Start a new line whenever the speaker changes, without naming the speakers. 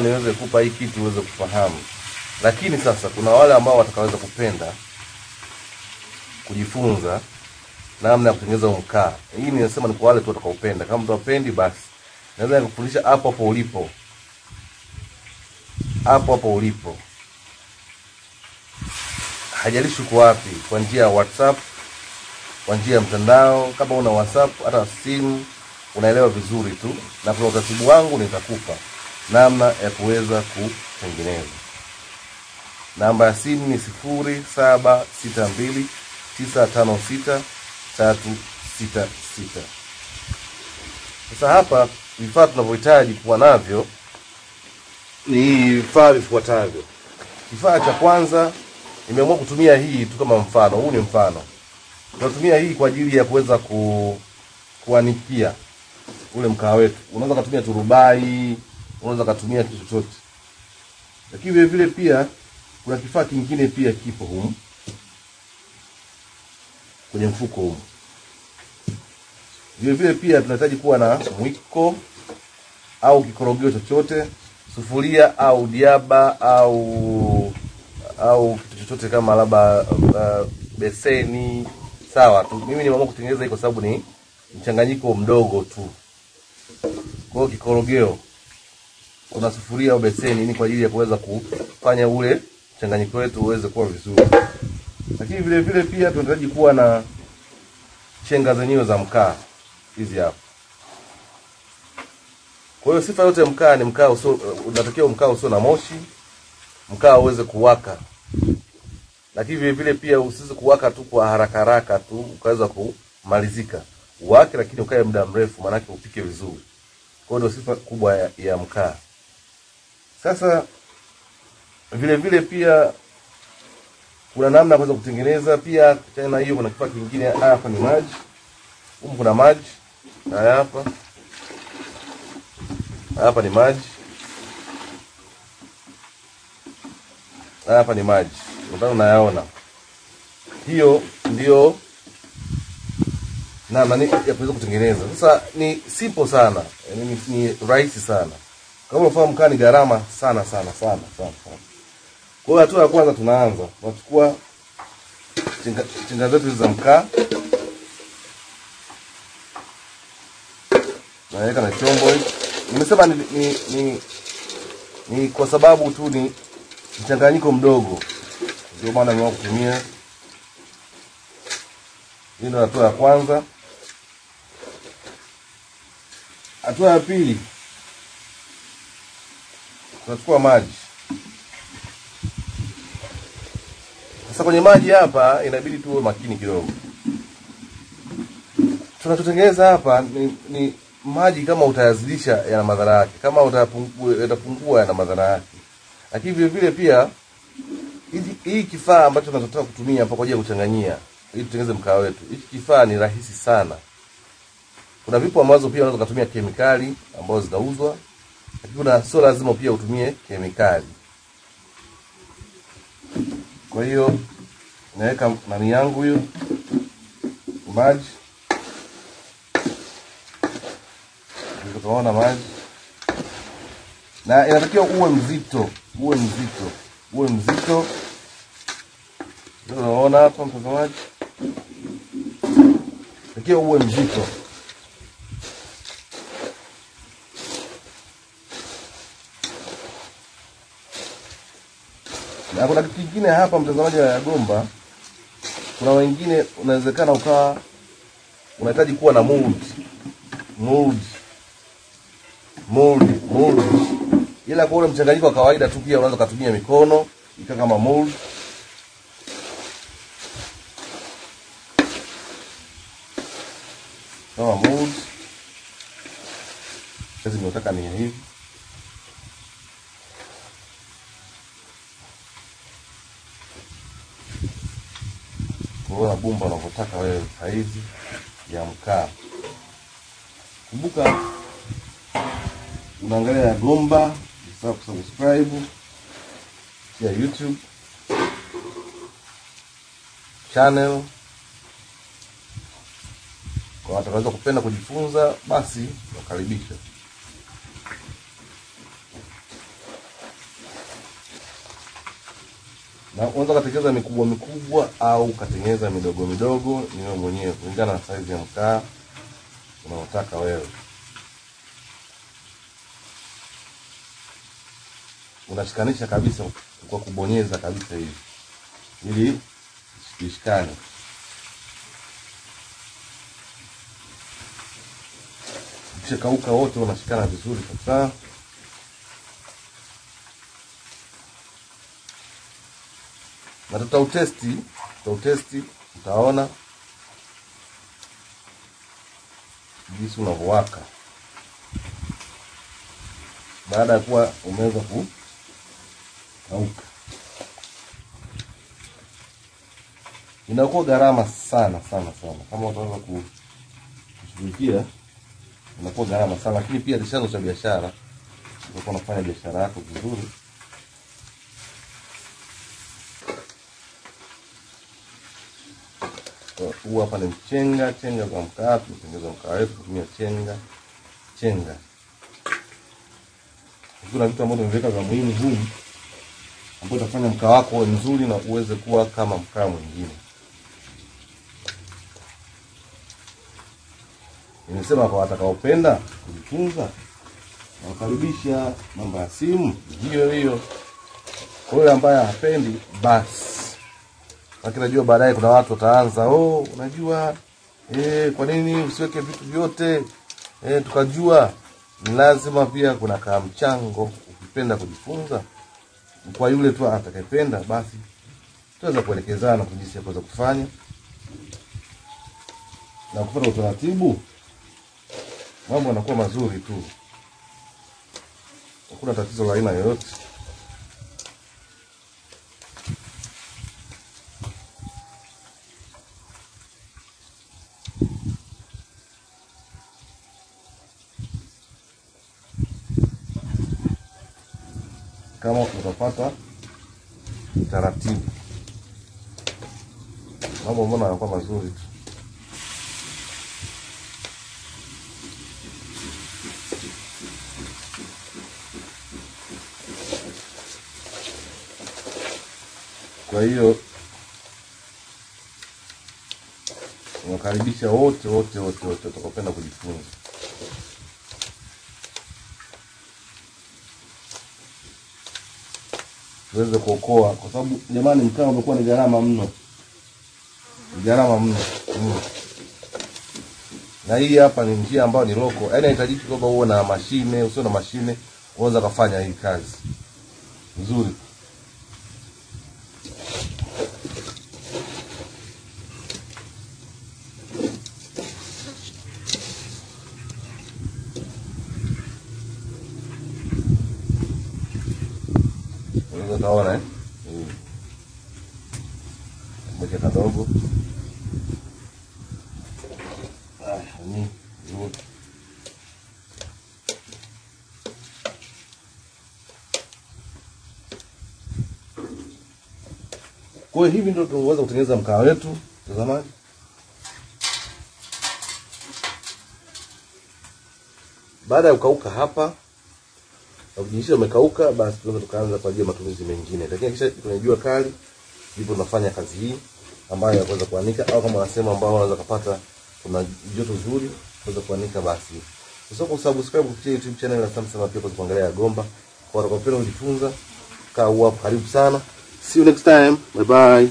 Niweze kupa hii kitu uweze kufahamu, lakini sasa kuna wale ambao watakaweza kupenda kujifunza namna ya kutengeneza mkaa. Hii ninasema ni kwa wale tu watakaopenda. Kama mtu apendi, basi naweza nikufundisha hapo hapo ulipo, hapo hapo ulipo, hajalishi uko wapi, kwa njia ya WhatsApp, kwa njia ya mtandao. Kama una WhatsApp hata simu, unaelewa vizuri tu, na kuna utaratibu wangu nitakupa namna ya kuweza kutengeneza. Namba ya simu ni sifuri saba sita mbili tisa tano sita tatu sita sita. Sasa hapa vifaa tunavyohitaji kuwa navyo ni vifaa vifuatavyo. Kifaa cha kwanza nimeamua kutumia hii tu kama mfano, huu ni mfano. Tunatumia hii kwa ajili ya kuweza ku, kuanikia ule mkaa wetu. Unaweza kutumia turubai, unaweza kutumia kitu chochote, lakini vile vile pia kuna kifaa kingine pia kipo humu kwenye mfuko humu. Vile vile pia tunahitaji kuwa na mwiko au kikorogeo chochote, sufuria au diaba au au kitu chochote kama labda uh, beseni sawa tu. Mimi nimeamua kutengeneza hii kwa sababu ni mchanganyiko mdogo tu. Kwa hiyo kikorogeo, kuna sufuria au beseni ni kwa ajili ya kuweza kufanya ule mchanganyiko wetu uweze kuwa vizuri, lakini vile vile pia tunahitaji kuwa na chenga zenyewe za mkaa hizi hapa. Kwa hiyo sifa yote mkaa ni mkaa usio, unatakiwa mkaa usio na moshi, mkaa uweze kuwaka, lakini vile vile pia usiweze kuwaka tu kwa haraka haraka tu ukaweza kumalizika, uwake lakini ukae muda mrefu, maanake upike vizuri. Kwa hiyo ndio sifa kubwa ya, ya mkaa. Sasa vile vile pia kuna namna ya kuweza kutengeneza pia tena hiyo. Kuna kifaa kingine hapa, ni maji humu, kuna maji haya hapa, hapa ni maji, hapa ni maji, nadhani unayaona. Hiyo ndio namna ya kuweza kutengeneza. Sasa ni simple sana, yani ni, ni rahisi sana. Kama unafahamu mkaa ni gharama sana sana sana sana sana. Kwa hiyo hatua ya kwanza tunaanza, tunachukua chenga zetu za mkaa, naweka na chombo hiki. Nimesema ni, ni, ni, ni kwa sababu tu ni mchanganyiko mdogo, ndio maana nimeamua kutumia. Hii ndio hatua ya kwanza. Hatua ya pili tunachukua maji Sasa kwenye maji hapa inabidi tuwe makini kidogo. Tunachotengeneza hapa ni, ni maji kama utayazidisha yana madhara yake, kama utayapungua yana madhara yake. Lakini vile vile pia hii kifaa ambacho tunataka kutumia hapa kwa ajili ya kuchanganyia ili tutengeneze mkaa wetu, hiki kifaa ni rahisi sana. Kuna vipo ambazo pia unaweza kutumia kemikali ambazo zinauzwa, lakini kuna sio lazima pia utumie kemikali. Kwa hiyo naweka nani yangu hiyo maji, tunaona maji, na inatakiwa uwe mzito, uwe mzito, uwe mzito. Unaona hapa mtazamaji, inatakiwa uwe mzito. Na kuna kitu kingine hapa mtazamaji wa Yagomba, kuna wengine unawezekana ukawa unahitaji kuwa na mood. Mood. Mood mood, ila kwa ule mchanganyiko wa kawaida tu pia unaweza kutumia mikono ika kama mood. Kama mood. sasa, nimetaka ni hivi kuona bumba unavyotaka wewe saizi ya mkaa. Kumbuka unaangalia Yagomba, usisahau kusubscribe ya YouTube channel kwa watakaweza kupenda kujifunza, basi wakaribisha. Na unaweza ukatengeneza mikubwa mikubwa au ukatengeneza midogo midogo, ni wewe mwenyewe kulingana na saizi ya mkaa unaotaka wewe. Unashikanisha kabisa kwa kubonyeza kabisa hivi ili ishikane. Ukishakauka wote unashikana vizuri kabisa. Na tutautesti, tutautesti, utaona jinsi unavyowaka baada ya kuwa umeweza kukauka. Inakuwa gharama sana sana sana, kama utaweza kushughulikia, inakuwa gharama sana, lakini pia ni chanzo cha biashara. Utakuwa unafanya biashara yako vizuri. Huu hapa ni mchenga chenga kwa mkaa. Tumetengeneza mkaa wetu kutumia chenga chenga. Kuna vitu ambavyo tumeweka vya muhimu humu, ambayo utafanya mkaa wako uwe mzuri na uweze kuwa kama mkaa mwingine. Nimesema kwa watakaopenda kujifunza, nawakaribisha. Namba ya simu hiyo hiyo. Kwa yule ambaye hapendi basi lakini najua baadaye kuna watu wataanza oh, unajua eh, kwa nini usiweke vitu vyote eh, tukajua ni lazima pia kuna kaa mchango. Ukipenda kujifunza, kwa yule tu atakayependa, basi tunaweza kuelekezana kwa jinsi ya kuweza kufanya na kupata utaratibu, mambo yanakuwa mazuri tu, hakuna tatizo la aina yoyote. Kama utapata taratibu, mambo mbona yanakuwa mazuri tu. Kwa hiyo nakaribisha wote wote wote wote watakapenda kujifunza. Tuweze kuokoa, kwa sababu jamani, mkaa umekuwa ni gharama mno, ni gharama mno mno. Na hii hapa ni njia ambayo ni loko, yaani haihitajiki kwamba uwe na mashine. Usio na mashine unaweza kufanya hii kazi nzuri. Unaweza kaona eh? Moja kadogo. Ah. Kwa hivi ndio tunaweza kutengeneza mkaa wetu, mtazamaji. Baada ya kukauka hapa kujihisi umekauka, basi tunaweza tukaanza kwa ajili ya matumizi mengine, lakini kisha kwenye jua kali ndipo tunafanya kazi hii ambayo ya kuweza kuanika, au kama wanasema ambao wanaweza kupata kuna joto zuri kuweza kuanika, basi usisahau kusubscribe kupitia YouTube channel na Samsung pia kuweza kuangalia Yagomba kwa watakaopenda kujifunza. Kaa hapo, karibu sana, see you next time, bye bye.